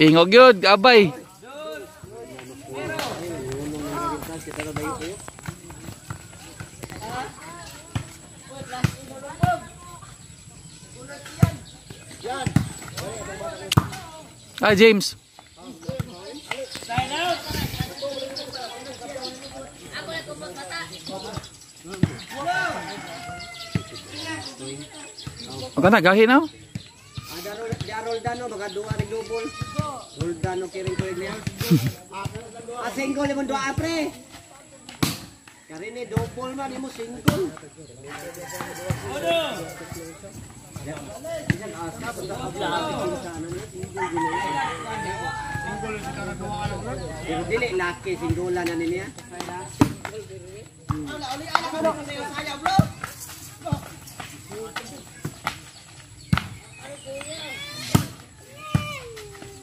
Ingog yun, abay. Ah, James. Na, gahi na. Darol dano, baga dua rin double. Roldano kiring ko niya. Ah, single mo dua apre. Kari ni double man imo single. Uno. Yan asa basta paglabi sa ano ni single ginawa. Pero dili laki single na niya. Dos. Dale. Side out. Diha,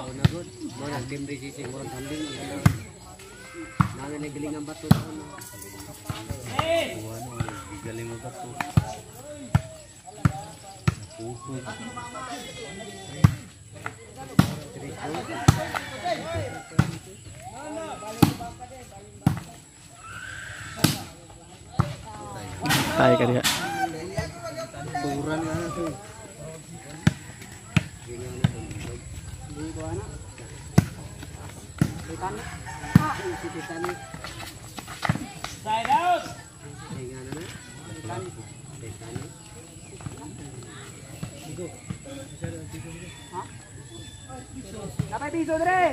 na sisi sa una good. Mo nang timbre sisi mo nang kambing. Namay na galingan bato sa una. Eight. Galing mo bato. Tayo ka diha. Turan na to. Titanic. Side out. Tingnan na na. Titanic. Titanic. Dapat piso dre.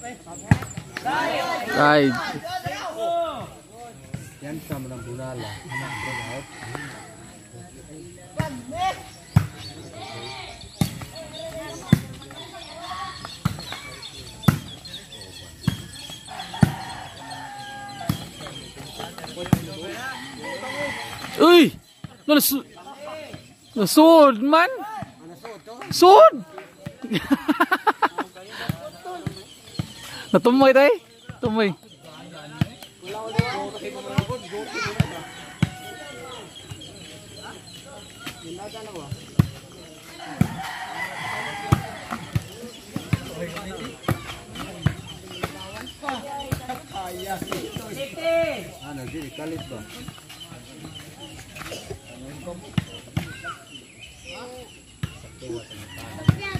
Ride. Yan sa mga bulala. Uy! Nasu Nasud man. Sud. Natumoy tay. Tumoy. Ano, di kalit ba? Side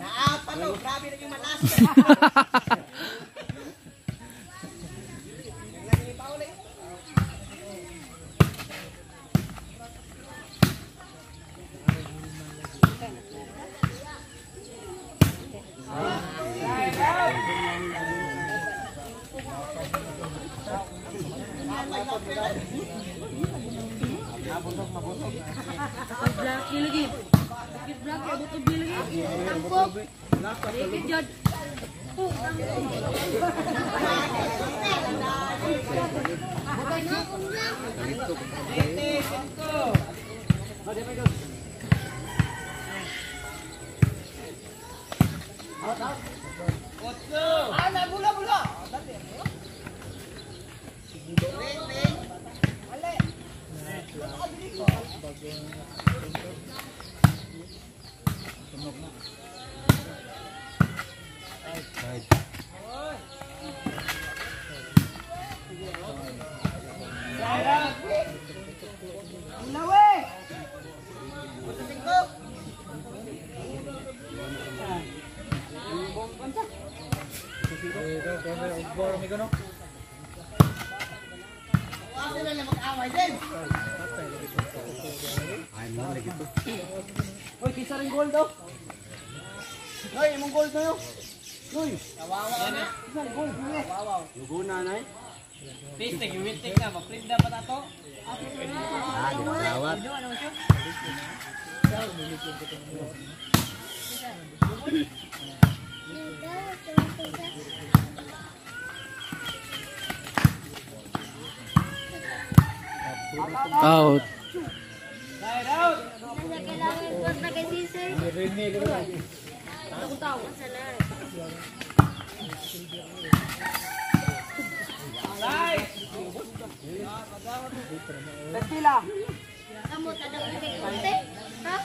Naapa to, grabe na yung malas. Hoy, kisa rin gold daw. Hoy, imong gold na yun. Hoy. Kawawa na. Kisa rin gold. Kawawa. Lugo na na Please, nag-wintik na. Mag-print na pa na to. Ah, di ba kawat? Out. kailangan ko na kay Caesar. Ako tahu. Sana. Pila. Kamu tadang kay konti. Ha?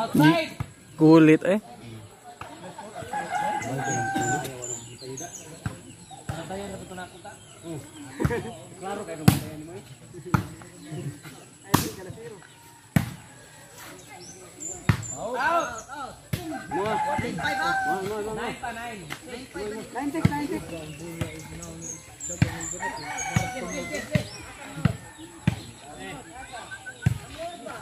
Outside! Kulit eh. Klaro kayo naman mo eh. Out! Mga. Mga, mga, mga. Nine pa, nine. 96, 96. Ambil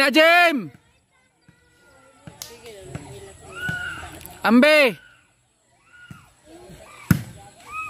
na Jim. Ambil. Ambil Jim.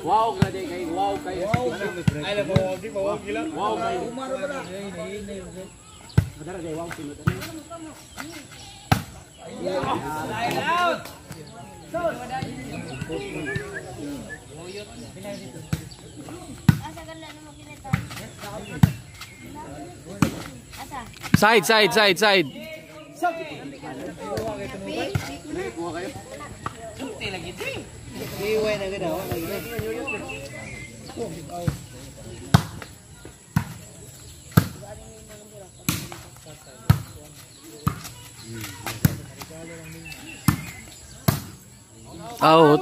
Wow, grabe kay wow kay. Ay, la wow, di wow gila. Wow kay. Umaro ba? Madara day wow sino Side, side, side, side. Iway na gid Out.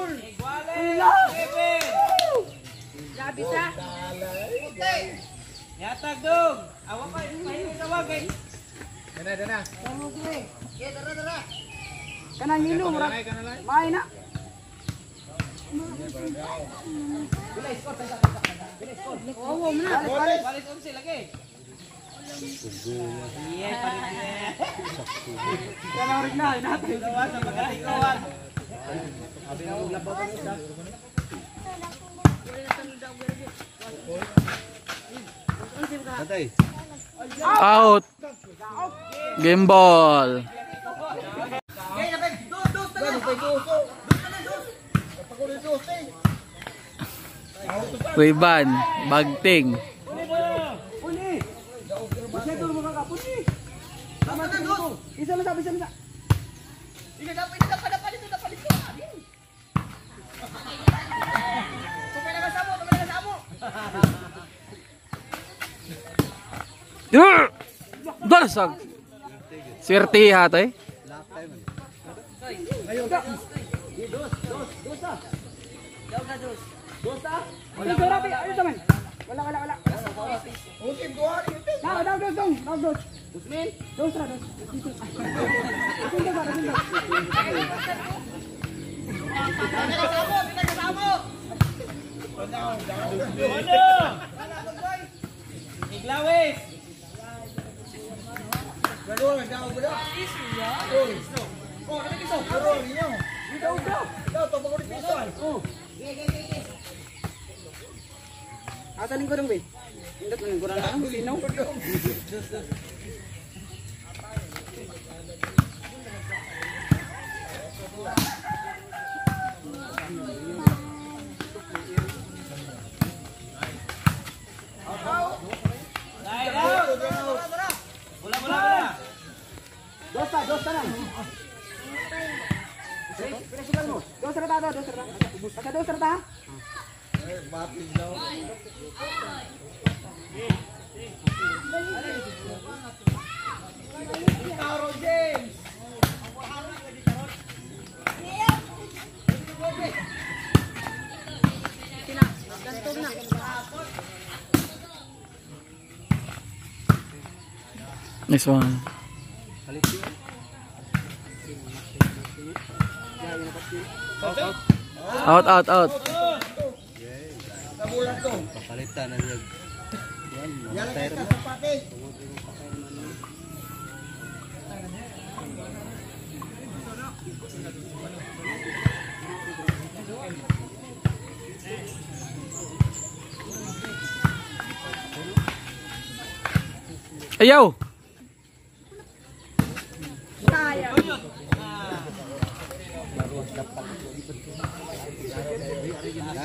Grabe sa. Yatag dong. Awa pa, pahingi sa wagay. Kanang nilo mura. May na. Oo, mo na. Balik on sila kay. Iya, palit na. Kanang rig na inatay. Tawa sa pagkatikawan. Patay. Out. Game ball. Kuiban, bagting. Kapuni. Tama na dito. Isa lang sabi isa lang. Darsag. Swerte hatay. Wala wala. Wala. Okay, go on. Daw daw daw daw. Daw daw. Usmin. Dos ra dos. Dito. Dito ba dito. Iglawis. Gaduh, jangan budak. Thank you. Dos ta, dos ta lang. Pinasukan mo. Dos ra ta, dos ra ta. Basta dos ra ta. Ganto na. Next one. Out, out, out. Palitan na yun. Yan, matay ra. Ayaw.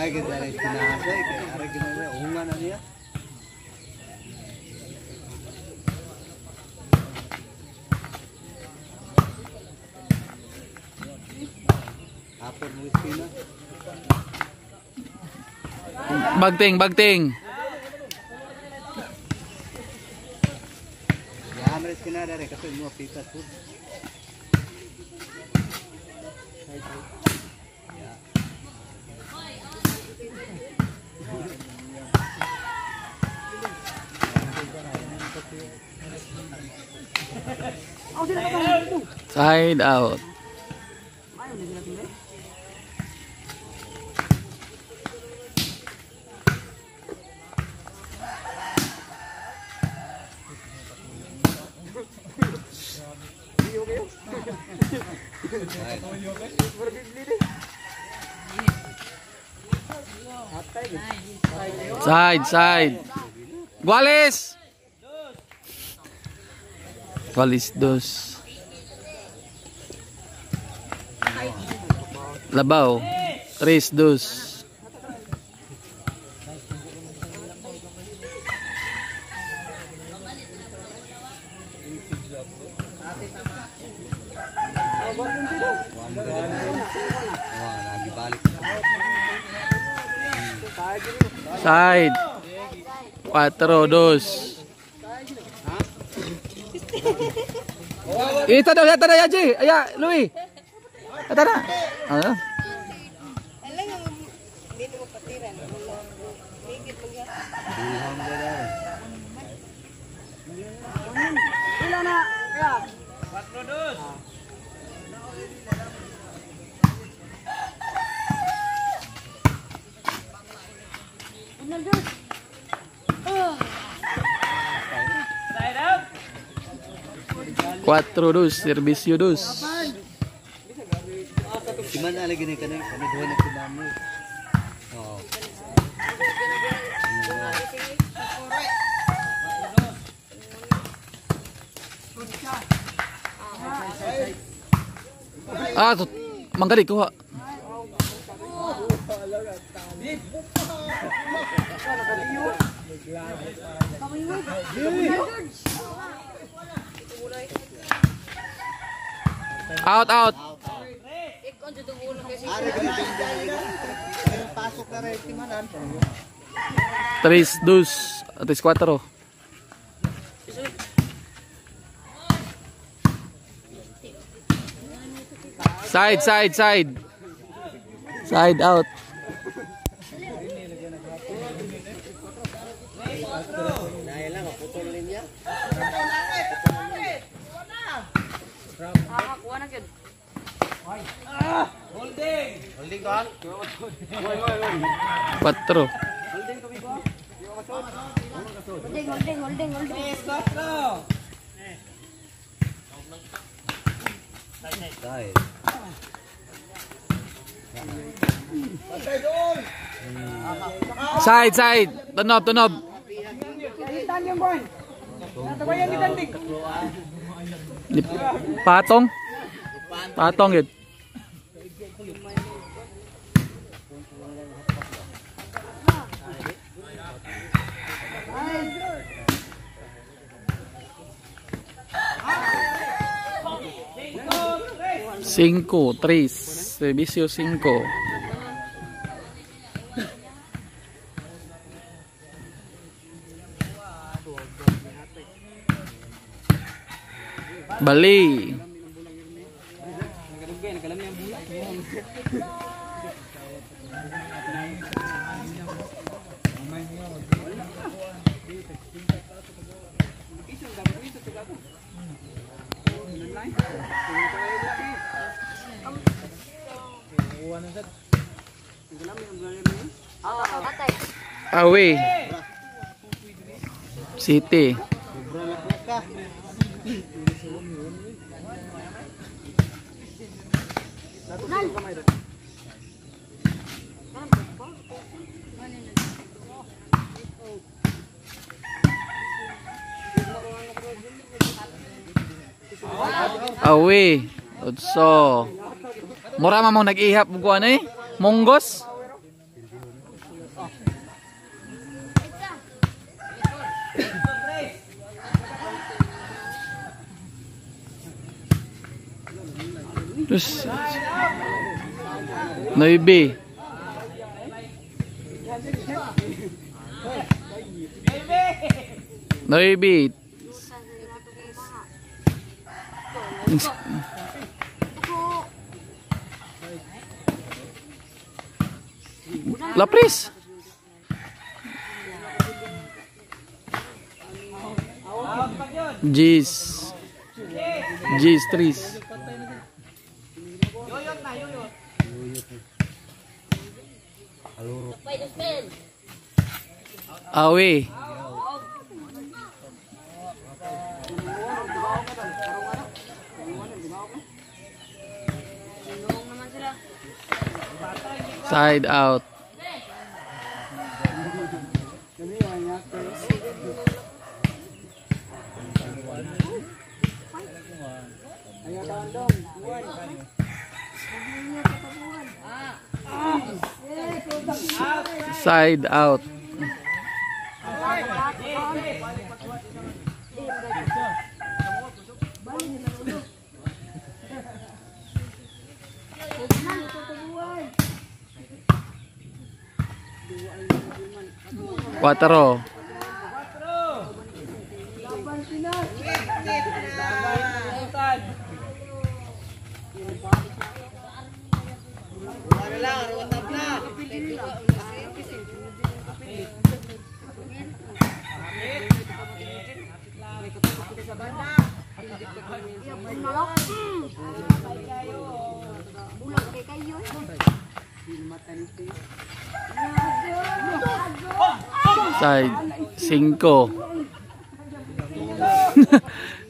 Ay, kita rin pinasay. Kaya ari ginagawa. Unga na niya. Apo mo ispina. Bagting, bagting. Ya, maris kinada rin. Kasi mo pitas Side out. Side, side. Gualis! Gualis dos. Labaw. Tres dos. Side. Cuatro dos. Ito daw, ito na, Yaji. Aya, Louie. Ito na. Ano? Cuatro dos. Servicio dos. Si man na lagi ni kanay. Kami duha na pinamo. Oo. Ah, tut- mangkari kuha. Out, out. Pasok na rin timanan. Tres dos. Tres cuatro. Side, side, side. Side out. Holding ko. Cuatro. Holding, holding, holding, holding. Dahil. Side, side. Tunob, tunob. Di- Patong. Patong yun. Cinco, tres, servicio cinco. Bali. Atay. Away. City. Sobra na po ka. Awi. Utso. Mura man mo nag-ihap mo ano eh? Monggos? Terus Noibi. Noibi. Lapris. Jis. Jis, tris. Awi. Sinong naman sila. Side out. Side out. Cuatro. manok. Bulag kay kayo. Side 5.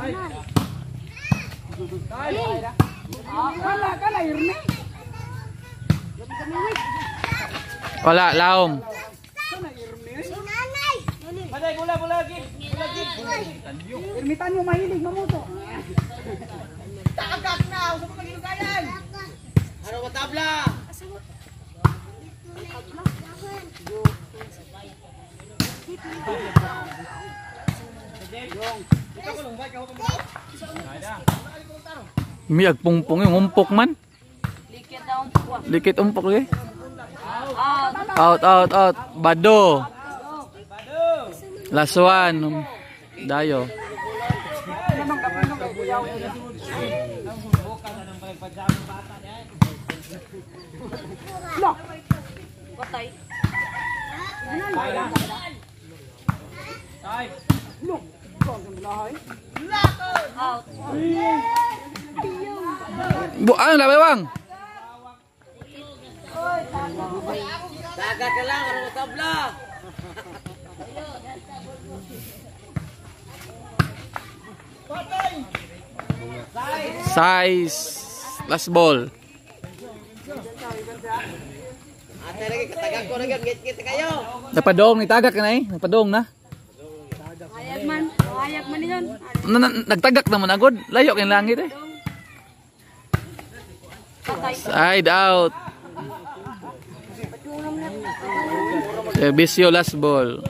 Kunan. Kala, kala, irme. Gabi kami wait. Wala, laom. Irmitan mo mahilig mamuto. Ano ba tabla? Miyag pungpong yung umpok man. Likit umpok eh. Out, out, out. Bado. Last one. Dayo. patay. Out. Bu ano labi bang? Dagat ka lang, ano tabla? Size. Last ball. Kayo. Napadong ni tagak ka na eh. Napadong na. Hayag man. Yun. Na, na, nagtagak naman agad. Layo kayong langit eh. Side out. Servisyo last ball.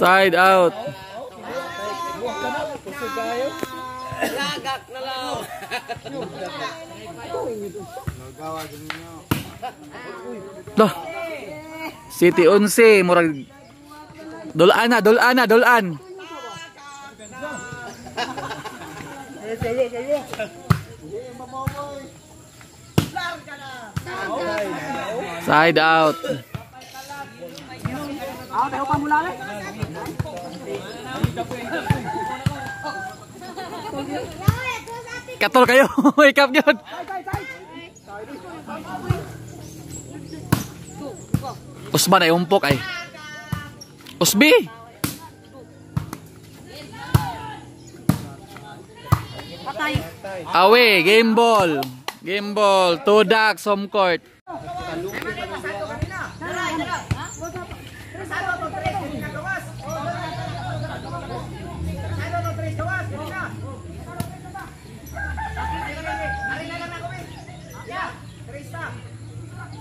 Side out. Lagak na lang. Dah. City 11 murag Dulaan na, dulaan na, dulaan. Side out. Tayo pa mula eh. Katol kayo. Ikap yun. Usman ay umpok ay. Usbi. Patay. Away, game ball. Game ball. Two ducks, home court.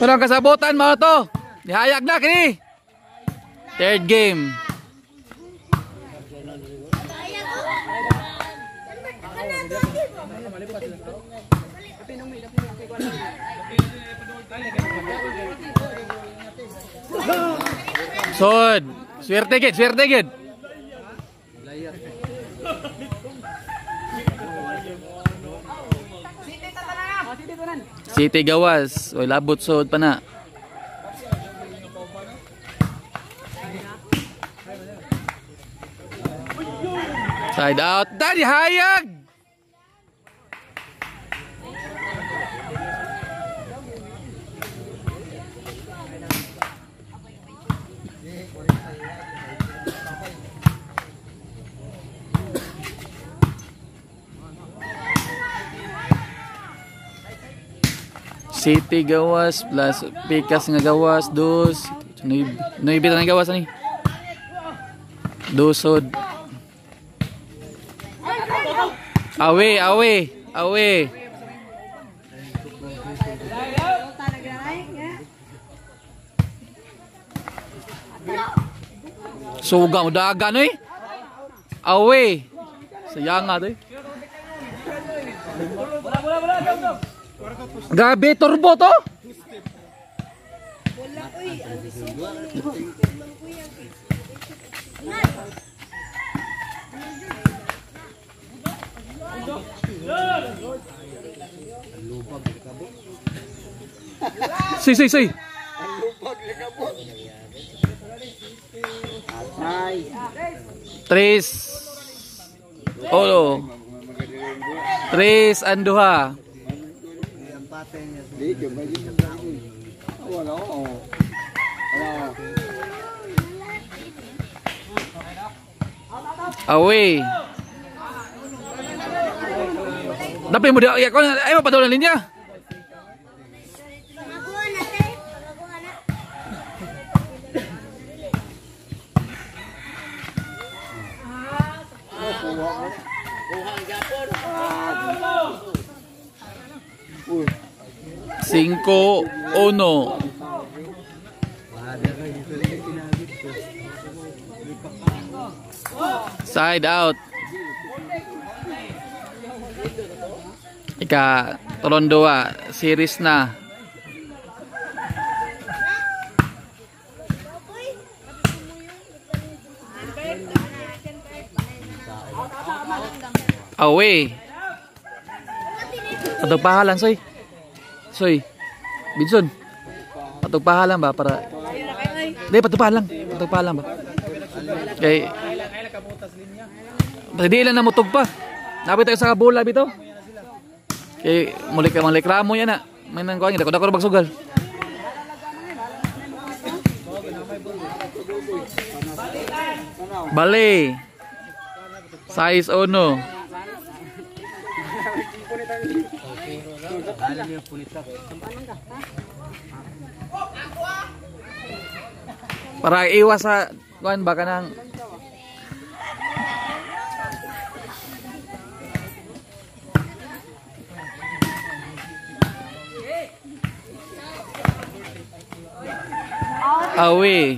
Pero ang kasabutan mo to. Dihayag na kini. Third game. Sod. Swerte gid, swerte gid. City gawas. Oy labot sod pa na. Side out. Daddy hayag. City gawas plus Pikas nga gawas dos Noy nga gawas ani. Dosod. Awe, awe, awe. Suga mo dagan eh. Awe. Sayang nga eh. Gabi turbo to. Si si si. Ay, Tres. Olo. Tres anduha. Away. Dapat mo dia ya kau ay mo padol linya. Cinco uno. Side out. Ika tolong dua series na. Away. Patog pahalan, soy. Soy. Binson. Patog pahalan ba para Hindi, patog pahalan. Patog pahalan ba? Kay Pwede lang na mutog pa. Napit tayo sa bola bito. Kay mulik ka malik ramo yan na. May nang kuha dako dako bagsugal. Bale. Size ono. Para iwas sa kuan baka nang Awi.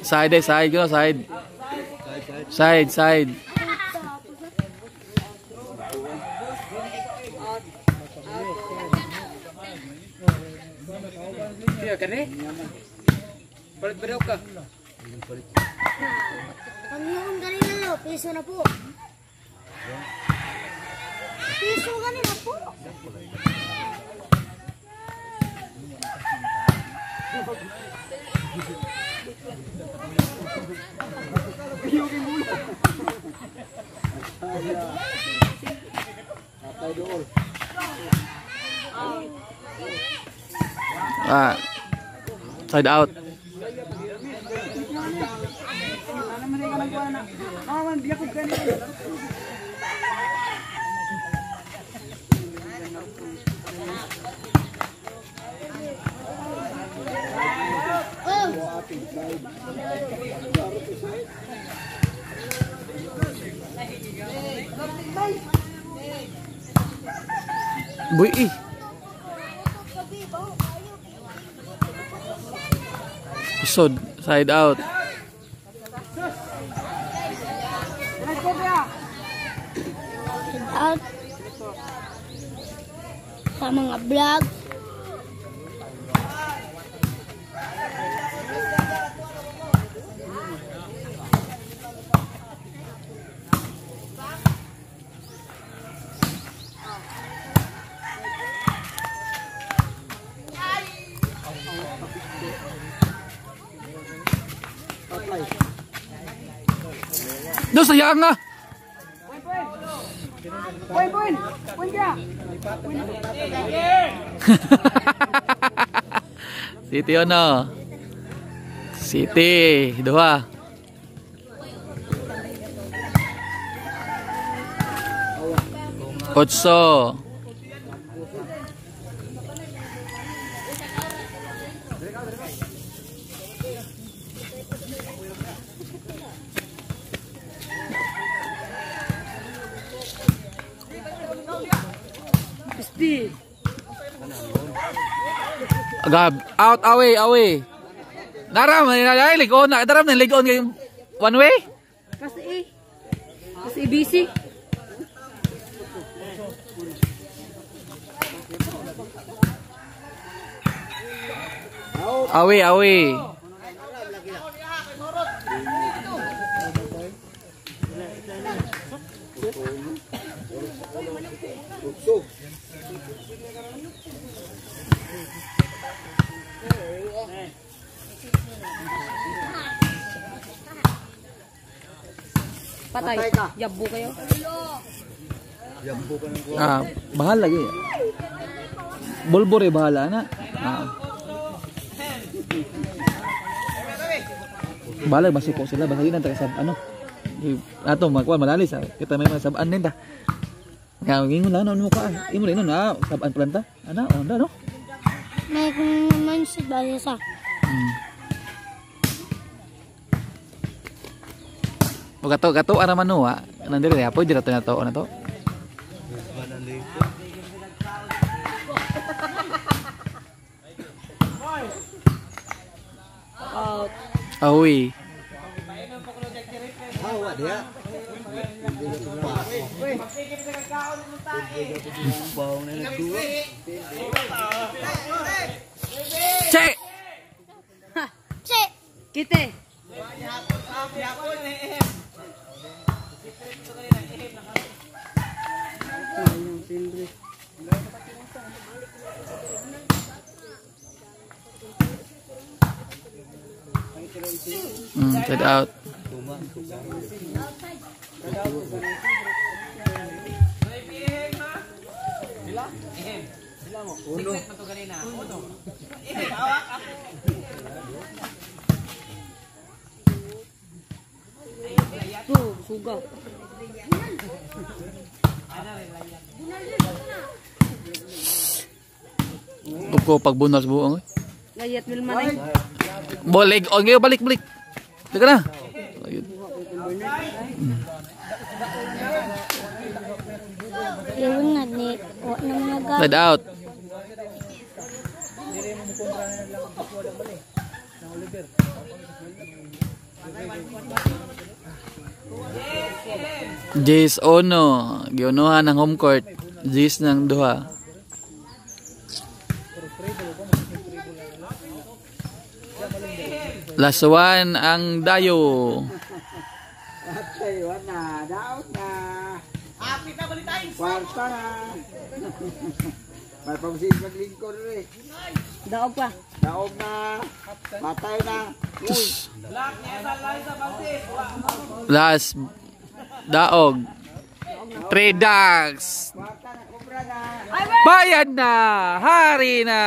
Side eh, side, side. Side side. Iya kan eh? Palit ba daw ka? Ang yung kanina lo, piso na po. Piso kanina po. Ah. Side out. Ano man yung kanagwa na? Ah, man, di ako kanina. Boy, eh. Isod, side out. Out. Sa mga vlog. Doon, sayang nga. Poin, poin. Poin dia. City ano? City, dua. Otso. Agab, out, away, away. Naram, nalay, ligon, daram na, ligon ngayong one way. Kasi eh. Kasi busy. Away, away. Patay. Patay ka. Yabo kayo. Ah, bahala lagi. Bolbor eh, bahala na. Ah. Bahala, masiko sila. Basta yun ang taga ano. Ato, magkuhan, malalis. Ah. Kita may mga saban din ta. Kaya, ingon na, ano mo ka? Imo rin, na, saban planta. Ano, onda, no? May kung naman si Balasa. Hmm. Gato, gato, ara manua. Nandito, ya, po, dito na to, ano to? Out. Awi. Hawa dia. Cek! Che! Kite. Hmm, side out. Oh, suga. Uko pagbunal sa buong. Gayat mil manay. Eh. Bolig, o ngayon balik balik. Teka na. Ayun. Yung nga ni o nang naga. Side out. Thank you. Jace Ono, giunuhan ng home court. Jace ng duha. Last one ang Dayo. Atay, wala. Daot na. Apit na balitain. Kwarta na. May pamsis maglingkod rin. Daog pa. Daog na. Patay na. Uy. Last Daog. Three na. Bayad na! Hari na!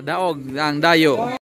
Daog ang Dayo.